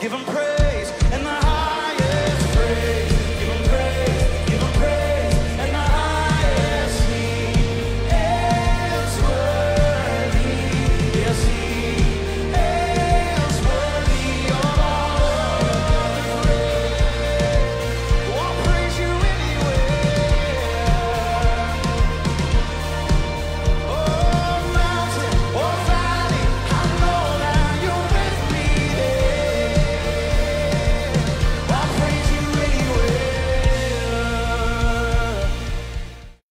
Give him praise. And